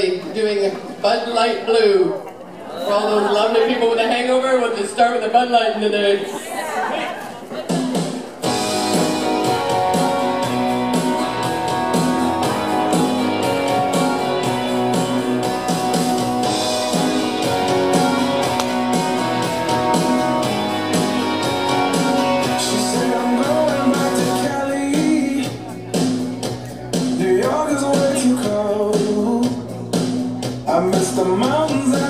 doing a Bud Light Blue. For all those lovely people with a hangover, we'll just start with the Bud Light today. mãos